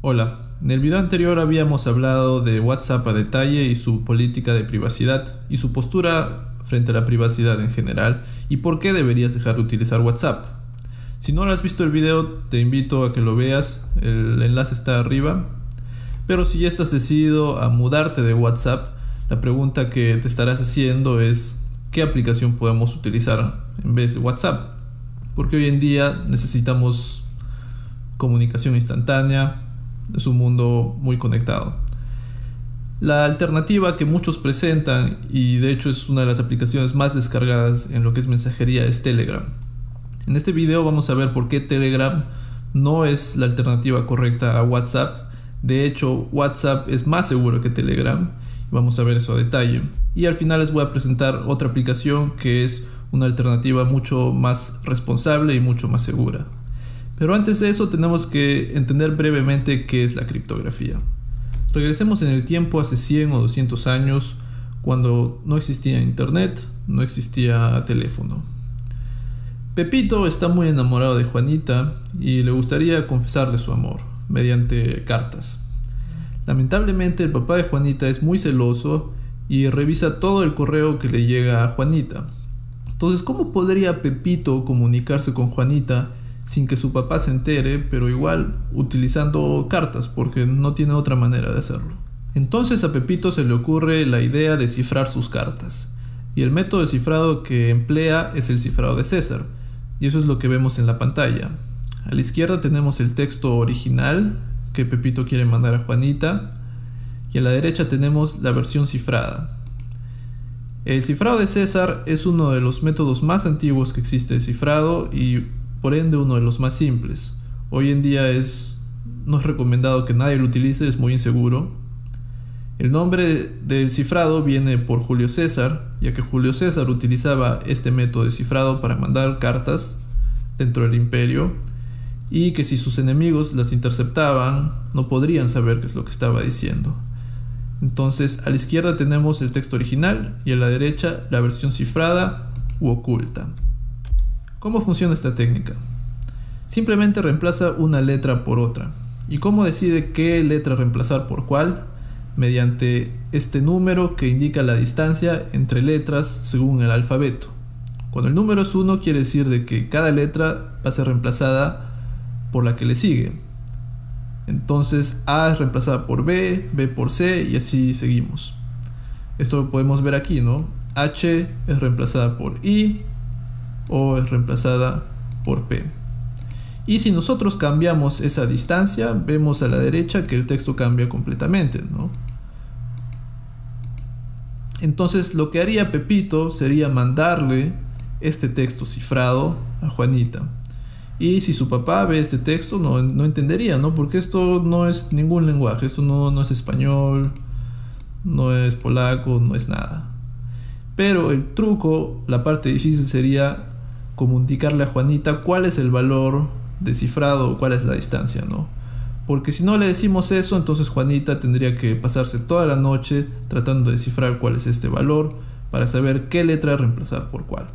Hola, en el video anterior habíamos hablado de WhatsApp a detalle y su política de privacidad y su postura frente a la privacidad en general y por qué deberías dejar de utilizar WhatsApp. Si no lo has visto el video te invito a que lo veas, el enlace está arriba. Pero si ya estás decidido a mudarte de WhatsApp, la pregunta que te estarás haciendo es ¿qué aplicación podemos utilizar en vez de WhatsApp? Porque hoy en día necesitamos comunicación instantánea, es un mundo muy conectado. La alternativa que muchos presentan, y de hecho es una de las aplicaciones más descargadas en lo que es mensajería, es Telegram. En este video vamos a ver por qué Telegram no es la alternativa correcta a WhatsApp. De hecho, WhatsApp es más seguro que Telegram. Vamos a ver eso a detalle. Y al final les voy a presentar otra aplicación que es una alternativa mucho más responsable y mucho más segura. Pero antes de eso tenemos que entender brevemente qué es la criptografía. Regresemos en el tiempo hace 100 o 200 años, cuando no existía internet, no existía teléfono. Pepito está muy enamorado de Juanita y le gustaría confesarle su amor mediante cartas. Lamentablemente el papá de Juanita es muy celoso y revisa todo el correo que le llega a Juanita. Entonces, ¿cómo podría Pepito comunicarse con Juanita sin que su papá se entere, pero igual utilizando cartas, porque no tiene otra manera de hacerlo. Entonces a Pepito se le ocurre la idea de cifrar sus cartas, y el método de cifrado que emplea es el cifrado de César, y eso es lo que vemos en la pantalla. A la izquierda tenemos el texto original que Pepito quiere mandar a Juanita, y a la derecha tenemos la versión cifrada. El cifrado de César es uno de los métodos más antiguos que existe de cifrado y por ende uno de los más simples. Hoy en día es, no es recomendado que nadie lo utilice, es muy inseguro. El nombre del cifrado viene por Julio César, ya que Julio César utilizaba este método de cifrado para mandar cartas dentro del imperio y que si sus enemigos las interceptaban no podrían saber qué es lo que estaba diciendo. Entonces a la izquierda tenemos el texto original y a la derecha la versión cifrada u oculta. ¿Cómo funciona esta técnica? Simplemente reemplaza una letra por otra. ¿Y cómo decide qué letra reemplazar por cuál? Mediante este número que indica la distancia entre letras según el alfabeto. Cuando el número es 1 quiere decir de que cada letra va a ser reemplazada por la que le sigue. Entonces A es reemplazada por B, B por C y así seguimos. Esto lo podemos ver aquí, ¿no? H es reemplazada por I, o es reemplazada por P. Y si nosotros cambiamos esa distancia, vemos a la derecha que el texto cambia completamente, Entonces lo que haría Pepito sería mandarle este texto cifrado a Juanita. Y si su papá ve este texto, no, entendería, ¿no? Porque esto no es ningún lenguaje, esto no, no es español, no es polaco, no es nada. Pero el truco, la parte difícil sería comunicarle a Juanita cuál es el valor descifrado, cuál es la distancia, ¿no? Porque si no le decimos eso, entonces Juanita tendría que pasarse toda la noche tratando de descifrar cuál es este valor para saber qué letra reemplazar por cuál.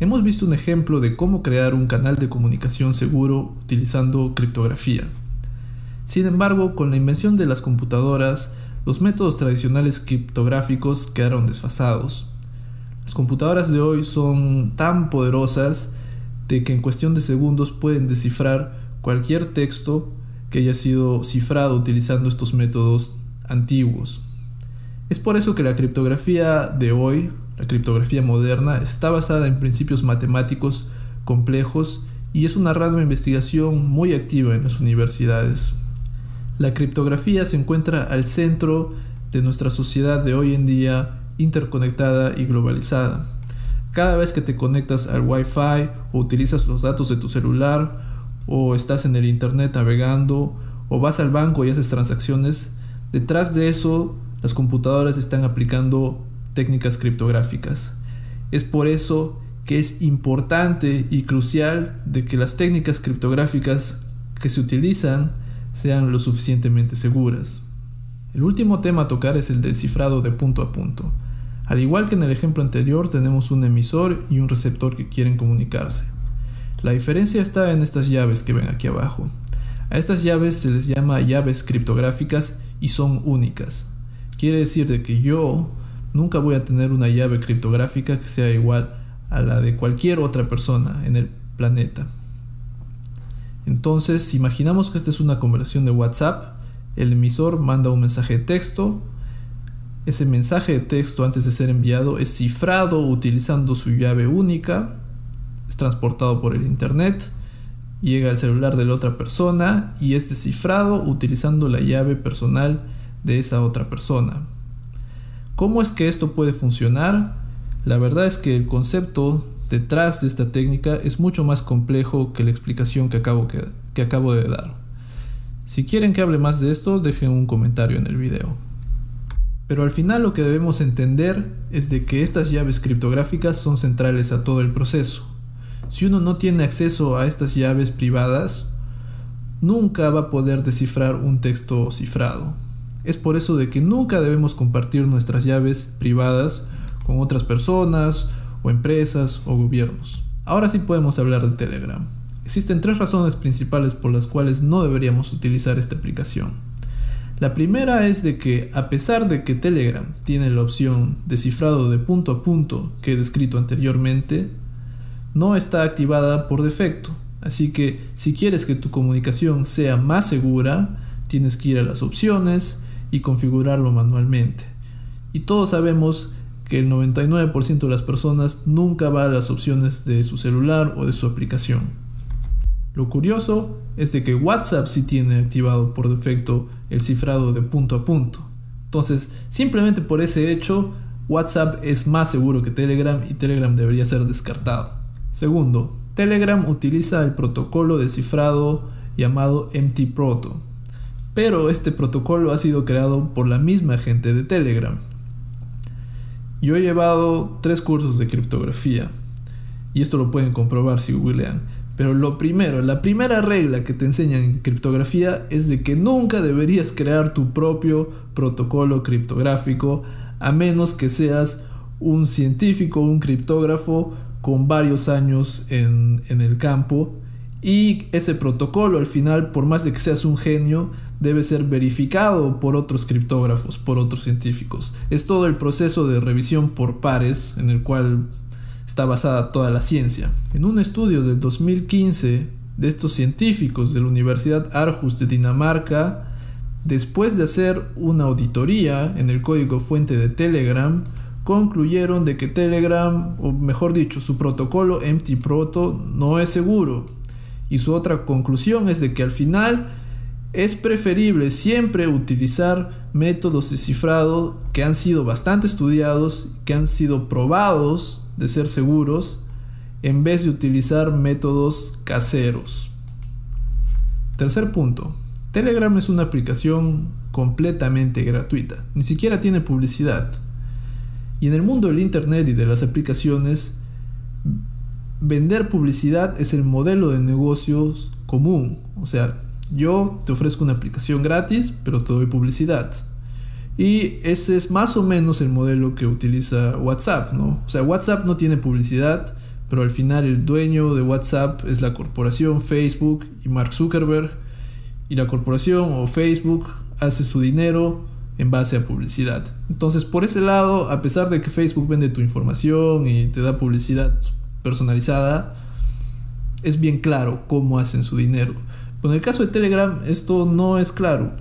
Hemos visto un ejemplo de cómo crear un canal de comunicación seguro utilizando criptografía. Sin embargo, con la invención de las computadoras, los métodos tradicionales criptográficos quedaron desfasados. Las computadoras de hoy son tan poderosas de que en cuestión de segundos pueden descifrar cualquier texto que haya sido cifrado utilizando estos métodos antiguos. Es por eso que la criptografía de hoy, la criptografía moderna, está basada en principios matemáticos complejos y es una rama de investigación muy activa en las universidades. La criptografía se encuentra al centro de nuestra sociedad de hoy en día interconectada y globalizada. Cada vez que te conectas al Wi-Fi o utilizas los datos de tu celular o estás en el Internet navegando o vas al banco y haces transacciones, detrás de eso las computadoras están aplicando técnicas criptográficas. Es por eso que es importante y crucial de que las técnicas criptográficas que se utilizan sean lo suficientemente seguras. El último tema a tocar es el del cifrado de punto a punto. Al igual que en el ejemplo anterior tenemos un emisor y un receptor que quieren comunicarse. La diferencia está en estas llaves que ven aquí abajo. A estas llaves se les llama llaves criptográficas y son únicas. Quiere decir de que yo nunca voy a tener una llave criptográfica que sea igual a la de cualquier otra persona en el planeta. Entonces, imaginamos que esta es una conversión de WhatsApp, el emisor manda un mensaje de texto, ese mensaje de texto antes de ser enviado es cifrado utilizando su llave única, es transportado por el Internet, llega al celular de la otra persona y es descifrado utilizando la llave personal de esa otra persona. ¿Cómo es que esto puede funcionar? La verdad es que el concepto detrás de esta técnica es mucho más complejo que la explicación que acabo, que, acabo de dar. Si quieren que hable más de esto, dejen un comentario en el video. Pero al final lo que debemos entender es de que estas llaves criptográficas son centrales a todo el proceso. Si uno no tiene acceso a estas llaves privadas, nunca va a poder descifrar un texto cifrado. Es por eso de que nunca debemos compartir nuestras llaves privadas con otras personas o empresas o gobiernos. Ahora sí podemos hablar de Telegram. Existen tres razones principales por las cuales no deberíamos utilizar esta aplicación. La primera es de que a pesar de que Telegram tiene la opción de cifrado de punto a punto que he descrito anteriormente, no está activada por defecto. Así que si quieres que tu comunicación sea más segura, tienes que ir a las opciones y configurarlo manualmente. Y todos sabemos que el 99% de las personas nunca va a las opciones de su celular o de su aplicación. Lo curioso es de que WhatsApp sí tiene activado por defecto el cifrado de punto a punto. Entonces, simplemente por ese hecho, WhatsApp es más seguro que Telegram y Telegram debería ser descartado. Segundo, Telegram utiliza el protocolo de cifrado llamado MT-Proto, pero este protocolo ha sido creado por la misma gente de Telegram, yo he llevado tres cursos de criptografía y esto lo pueden comprobar si googlean. Pero lo primero, la primera regla que te enseñan en criptografía es de que nunca deberías crear tu propio protocolo criptográfico a menos que seas un científico, un criptógrafo con varios años en, en el campo y ese protocolo al final, por más de que seas un genio, debe ser verificado por otros criptógrafos, por otros científicos. Es todo el proceso de revisión por pares en el cual está basada toda la ciencia. En un estudio del 2015 de estos científicos de la Universidad Aarhus de Dinamarca, después de hacer una auditoría en el código fuente de Telegram, concluyeron de que Telegram, o mejor dicho, su protocolo MT-Proto no es seguro y su otra conclusión es de que al final es preferible siempre utilizar métodos de cifrado que han sido bastante estudiados, que han sido probados de ser seguros, en vez de utilizar métodos caseros. Tercer punto. Telegram es una aplicación completamente gratuita, ni siquiera tiene publicidad. Y en el mundo del Internet y de las aplicaciones, vender publicidad es el modelo de negocios común. O sea, yo te ofrezco una aplicación gratis, pero te doy publicidad. Y ese es más o menos el modelo que utiliza WhatsApp, ¿no? O sea, WhatsApp no tiene publicidad, pero al final el dueño de WhatsApp es la corporación Facebook y Mark Zuckerberg. Y la corporación o Facebook hace su dinero en base a publicidad. Entonces, por ese lado, a pesar de que Facebook vende tu información y te da publicidad personalizada, es bien claro cómo hacen su dinero. Pero en el caso de Telegram esto no es claro.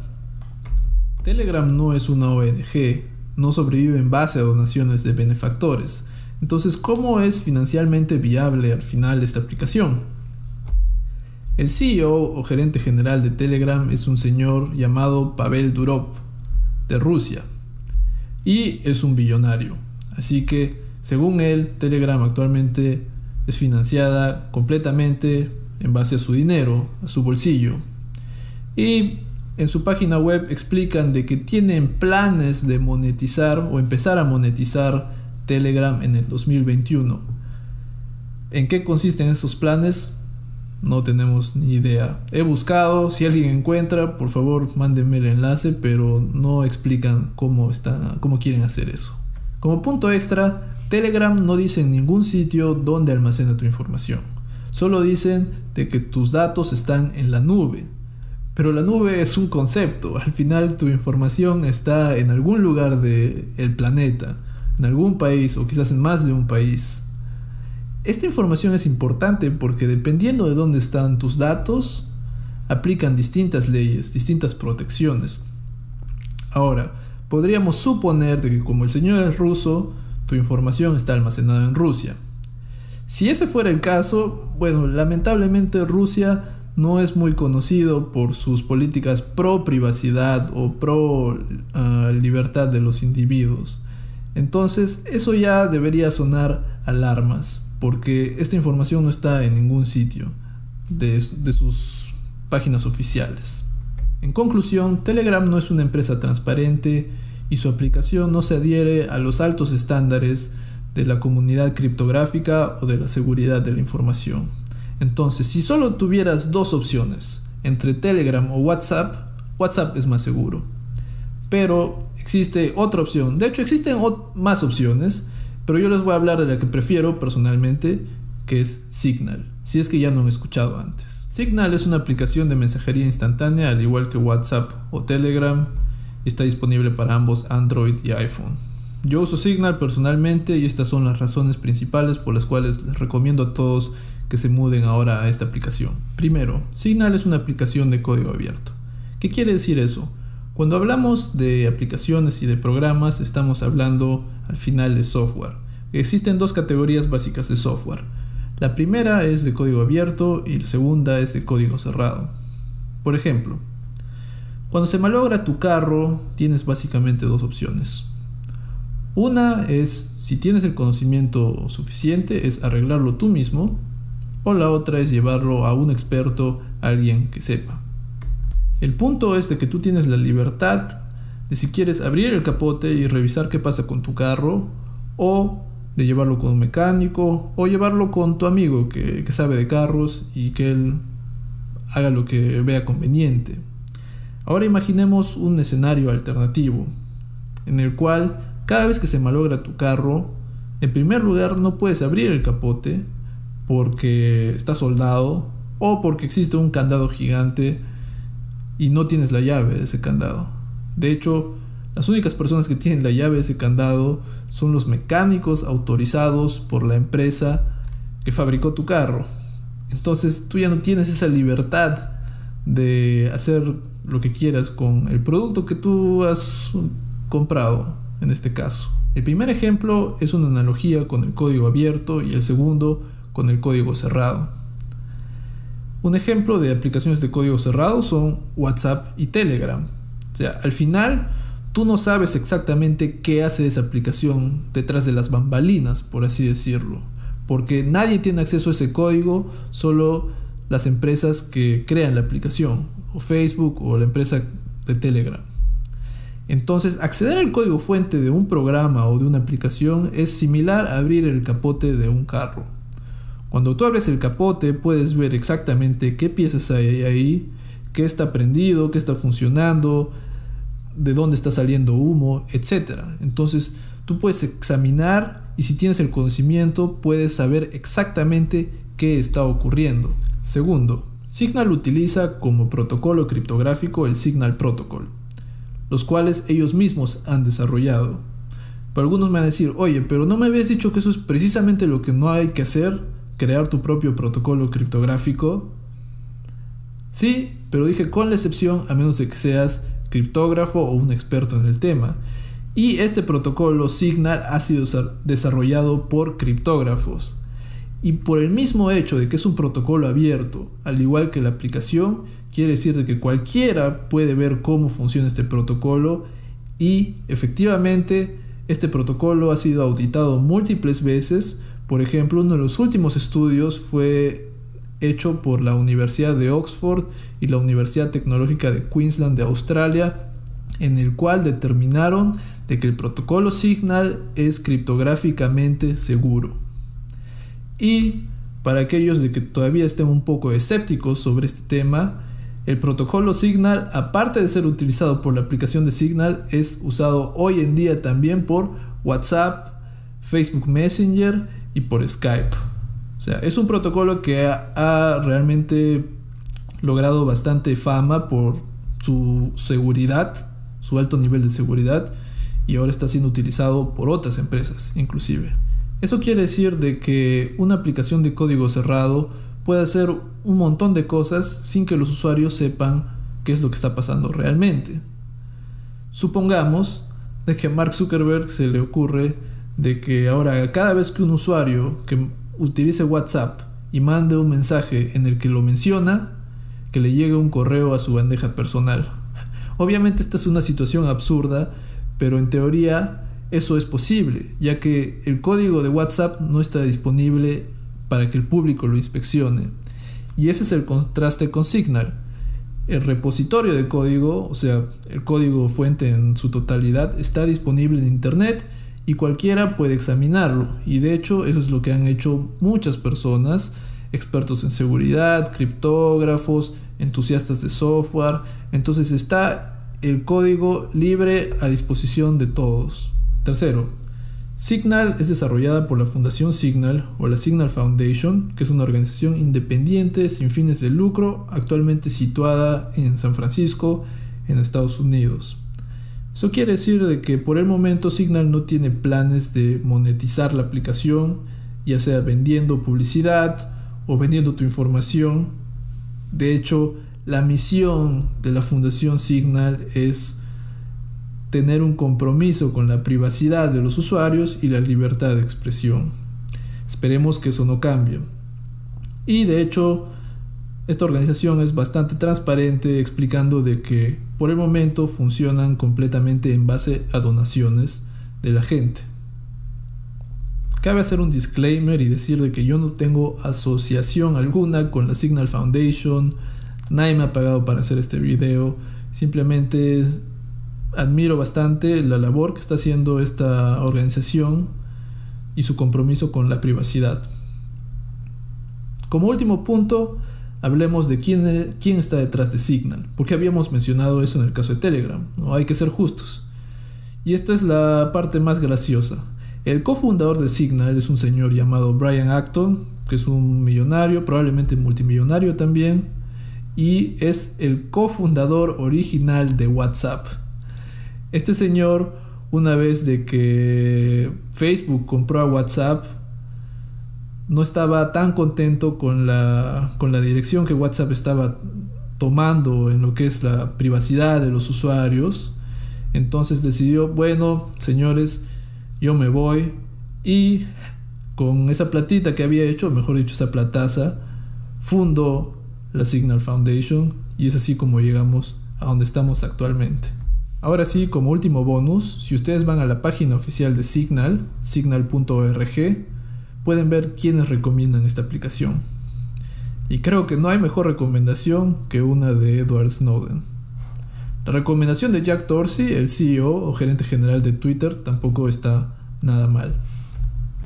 Telegram no es una ONG, no sobrevive en base a donaciones de benefactores. Entonces, ¿cómo es financieramente viable al final esta aplicación? El CEO o gerente general de Telegram es un señor llamado Pavel Durov, de Rusia, y es un billonario. Así que según él, Telegram actualmente es financiada completamente en base a su dinero, a su bolsillo. Y en su página web explican de que tienen planes de monetizar o empezar a monetizar Telegram en el 2021. ¿En qué consisten esos planes? No tenemos ni idea. He buscado, si alguien encuentra, por favor mándenme el enlace, pero no explican cómo, cómo quieren hacer eso. Como punto extra, Telegram no dice en ningún sitio dónde almacena tu información. Solo dicen de que tus datos están en la nube. Pero la nube es un concepto. Al final tu información está en algún lugar del planeta, en algún país o quizás en más de un país. Esta información es importante porque dependiendo de dónde están tus datos, aplican distintas leyes, distintas protecciones. Ahora, podríamos suponer que como el señor es ruso, tu información está almacenada en Rusia. Si ese fuera el caso, bueno, lamentablemente Rusia no es muy conocido por sus políticas pro privacidad o pro ah, libertad de los individuos. Entonces, eso ya debería sonar alarmas porque esta información no está en ningún sitio de, sus páginas oficiales. En conclusión, Telegram no es una empresa transparente y su aplicación no se adhiere a los altos estándares de la comunidad criptográfica o de la seguridad de la información. Entonces, si solo tuvieras dos opciones, entre Telegram o WhatsApp, WhatsApp es más seguro. Pero existe otra opción, de hecho existen más opciones, pero yo les voy a hablar de la que prefiero personalmente, que es Signal, si es que ya no han escuchado antes. Signal es una aplicación de mensajería instantánea al igual que WhatsApp o Telegram. Está disponible para ambos Android y iPhone. Yo uso Signal personalmente y estas son las razones principales por las cuales les recomiendo a todos que se muden ahora a esta aplicación. Primero, Signal es una aplicación de código abierto. ¿Qué quiere decir eso? Cuando hablamos de aplicaciones y de programas, estamos hablando al final de software. Existen dos categorías básicas de software. La primera es de código abierto y la segunda es de código cerrado. Por ejemplo, cuando se malogra tu carro, tienes básicamente dos opciones. Una es, si tienes el conocimiento suficiente, es arreglarlo tú mismo, o la otra es llevarlo a un experto, alguien que sepa. El punto es de que tú tienes la libertad de si quieres abrir el capote y revisar qué pasa con tu carro, o de llevarlo con un mecánico, o llevarlo con tu amigo que sabe de carros y que él haga lo que vea conveniente. Ahora imaginemos un escenario alternativo, en el cual cada vez que se malogra tu carro, en primer lugar no puedes abrir el capote porque está soldado o porque existe un candado gigante y no tienes la llave de ese candado. De hecho, las únicas personas que tienen la llave de ese candado son los mecánicos autorizados por la empresa que fabricó tu carro. Entonces tú ya no tienes esa libertad de hacer lo que quieras con el producto que tú has comprado en este caso. El primer ejemplo es una analogía con el código abierto y el segundo con el código cerrado. Un ejemplo de aplicaciones de código cerrado son WhatsApp y Telegram. O sea, al final tú no sabes exactamente qué hace esa aplicación detrás de las bambalinas, por así decirlo. Porque nadie tiene acceso a ese código, solo las empresas que crean la aplicación, o Facebook o la empresa de Telegram. Entonces, acceder al código fuente de un programa o de una aplicación es similar a abrir el capote de un carro. Cuando tú abres el capote puedes ver exactamente qué piezas hay ahí, qué está prendido, qué está funcionando, de dónde está saliendo humo, etc. Entonces tú puedes examinar y si tienes el conocimiento puedes saber exactamente qué está ocurriendo. Segundo, Signal utiliza como protocolo criptográfico el Signal Protocol, los cuales ellos mismos han desarrollado. Pero algunos me van a decir, oye, pero no me habías dicho que eso es precisamente lo que no hay que hacer crear tu propio protocolo criptográfico? Sí, pero dije con la excepción a menos de que seas criptógrafo o un experto en el tema. Y este protocolo Signal ha sido desarrollado por criptógrafos. Y por el mismo hecho de que es un protocolo abierto, al igual que la aplicación, quiere decir de que cualquiera puede ver cómo funciona este protocolo y efectivamente este protocolo ha sido auditado múltiples veces por ejemplo, uno de los últimos estudios fue hecho por la Universidad de Oxford y la Universidad Tecnológica de Queensland de Australia, en el cual determinaron de que el protocolo Signal es criptográficamente seguro. Y para aquellos de que todavía estén un poco escépticos sobre este tema, el protocolo Signal, aparte de ser utilizado por la aplicación de Signal, es usado hoy en día también por WhatsApp, Facebook Messenger y por Skype. O sea, es un protocolo que ha, realmente logrado bastante fama por su seguridad, su alto nivel de seguridad, y ahora está siendo utilizado por otras empresas inclusive. Eso quiere decir de que una aplicación de código cerrado puede hacer un montón de cosas sin que los usuarios sepan qué es lo que está pasando realmente. Supongamos de que a Mark Zuckerberg se le ocurre de que ahora cada vez que un usuario que utilice WhatsApp y mande un mensaje en el que lo menciona, que le llegue un correo a su bandeja personal. Obviamente esta es una situación absurda, pero en teoría eso es posible, ya que el código de WhatsApp no está disponible para que el público lo inspeccione. Y ese es el contraste con Signal. El repositorio de código, o sea, el código fuente en su totalidad, está disponible en Internet y cualquiera puede examinarlo. Y de hecho eso es lo que han hecho muchas personas, expertos en seguridad, criptógrafos, entusiastas de software. Entonces está el código libre a disposición de todos. Tercero, Signal es desarrollada por la Fundación Signal o la Signal Foundation, que es una organización independiente sin fines de lucro, actualmente situada en San Francisco, en Estados Unidos. Eso quiere decir de que por el momento Signal no tiene planes de monetizar la aplicación, ya sea vendiendo publicidad o vendiendo tu información. De hecho, la misión de la Fundación Signal es tener un compromiso con la privacidad de los usuarios y la libertad de expresión. Esperemos que eso no cambie. Y de hecho, esta organización es bastante transparente explicando de que por el momento funcionan completamente en base a donaciones de la gente. Cabe hacer un disclaimer y decir de que yo no tengo asociación alguna con la Signal Foundation, nadie me ha pagado para hacer este video, simplemente admiro bastante la labor que está haciendo esta organización y su compromiso con la privacidad. Como último punto, hablemos de quién, quién está detrás de Signal, porque habíamos mencionado eso en el caso de Telegram, ¿no? hay que ser justos. Y esta es la parte más graciosa. El cofundador de Signal es un señor llamado Brian Acton, que es un millonario, probablemente multimillonario también, y es el cofundador original de WhatsApp. Este señor, una vez de que Facebook compró a WhatsApp, no estaba tan contento con la, con la dirección que WhatsApp estaba tomando en lo que es la privacidad de los usuarios. Entonces decidió, bueno, señores, yo me voy y con esa platita que había hecho, mejor dicho, esa plataza, fundó la Signal Foundation y es así como llegamos a donde estamos actualmente. Ahora sí, como último bonus, si ustedes van a la página oficial de Signal, signal.org, pueden ver quiénes recomiendan esta aplicación. Y creo que no hay mejor recomendación que una de Edward Snowden. La recomendación de Jack Dorsey, el CEO o gerente general de Twitter, tampoco está nada mal.